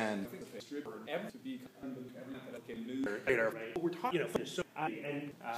and We're talking, you know, so, and, uh,